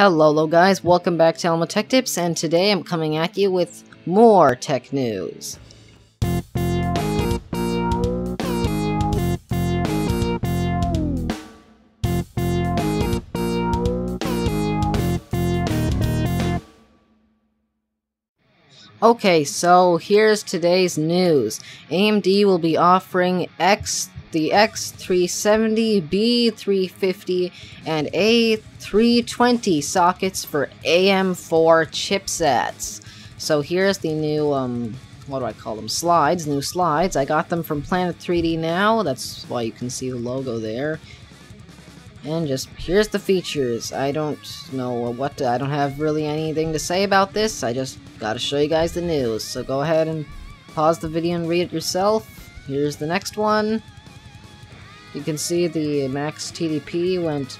Hello, guys, welcome back to Elmo Tech Tips, and today I'm coming at you with more tech news. Okay, so here's today's news. AMD will be offering X the X370, B350, and A320 sockets for AM4 chipsets. So here's the new, um, what do I call them? Slides, new slides. I got them from Planet 3D now. That's why you can see the logo there. And just, here's the features. I don't know what, to, I don't have really anything to say about this. I just gotta show you guys the news. So go ahead and pause the video and read it yourself. Here's the next one. You can see the max TDP went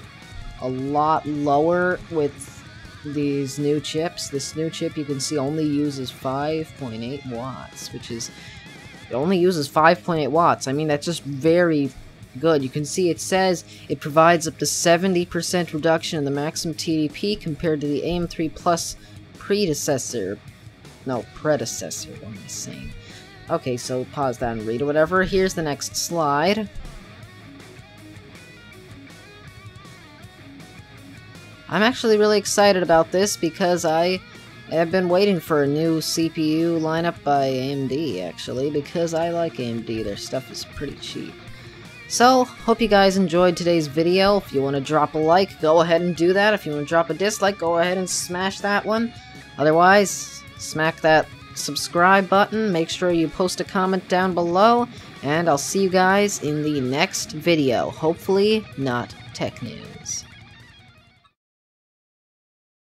a lot lower with these new chips. This new chip you can see only uses 5.8 watts, which is it only uses 5.8 watts. I mean that's just very good. You can see it says it provides up to 70% reduction in the maximum TDP compared to the AM3 Plus predecessor. No, predecessor, what am I saying? Okay, so pause that and read or whatever. Here's the next slide. I'm actually really excited about this because I have been waiting for a new CPU lineup by AMD, actually, because I like AMD. Their stuff is pretty cheap. So, hope you guys enjoyed today's video. If you want to drop a like, go ahead and do that. If you want to drop a dislike, go ahead and smash that one. Otherwise, smack that subscribe button. Make sure you post a comment down below. And I'll see you guys in the next video. Hopefully, not tech news.